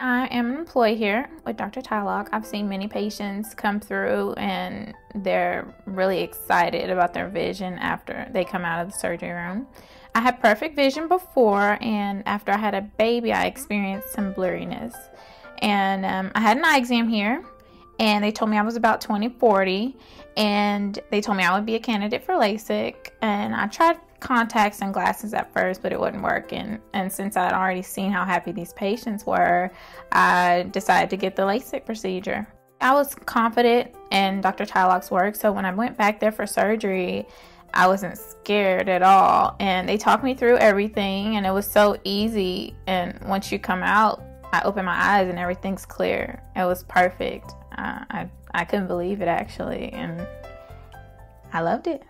I am an employee here with Dr. Tylock. I've seen many patients come through and they're really excited about their vision after they come out of the surgery room. I had perfect vision before, and after I had a baby, I experienced some blurriness. And um, I had an eye exam here, and they told me I was about 2040, and they told me I would be a candidate for LASIK. And I tried contacts and glasses at first, but it wouldn't work. And, and since I'd already seen how happy these patients were, I decided to get the LASIK procedure. I was confident in Dr. Tylock's work, so when I went back there for surgery, I wasn't scared at all. And they talked me through everything, and it was so easy. And once you come out, I open my eyes and everything's clear. It was perfect. Uh, I I couldn't believe it actually, and I loved it.